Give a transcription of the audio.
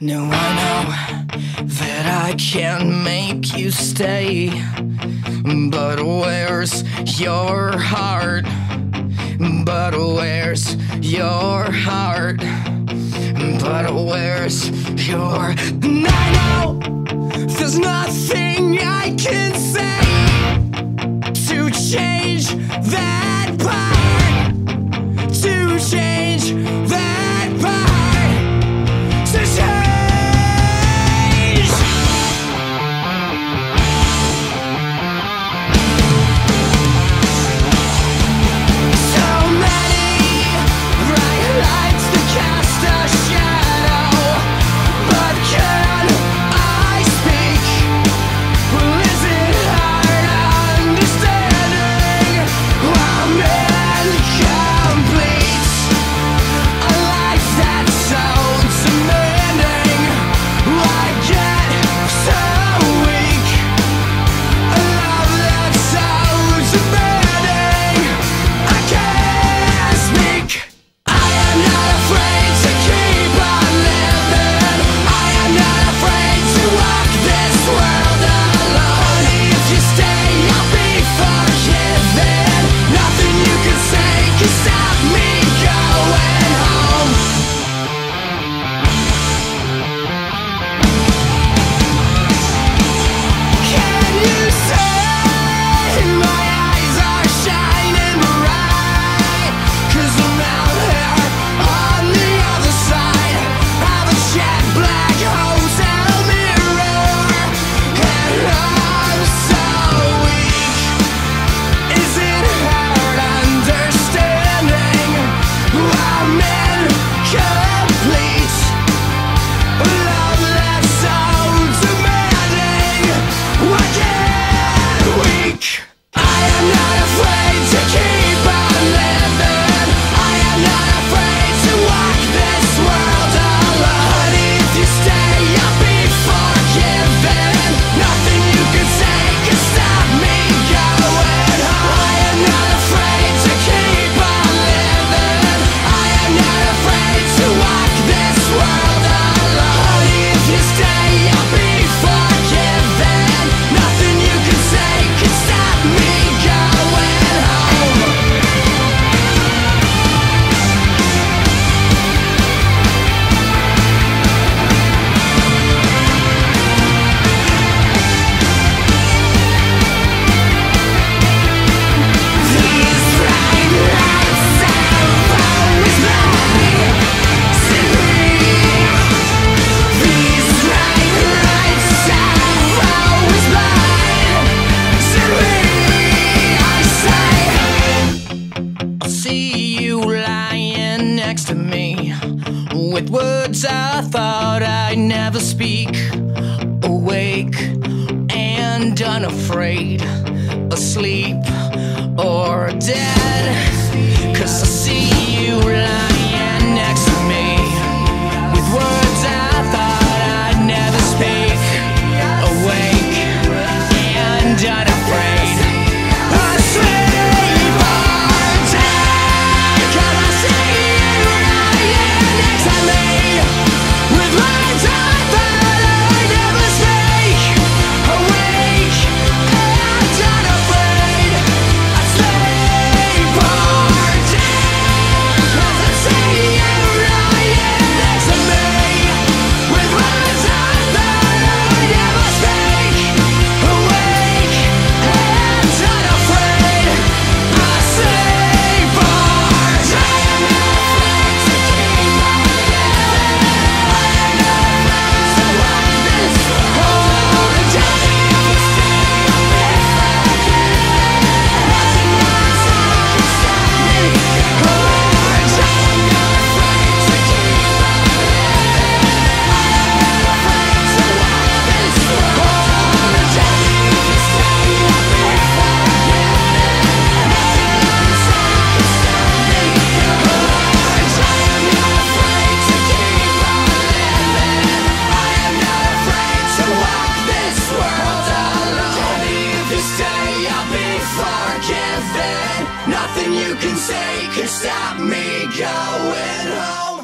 No, I know that I can't make you stay. But where's your heart? But where's your heart? But where's your. And I know there's nothing. words I thought I'd never speak. Awake and unafraid, asleep or dead. nothing you can say can stop me going home.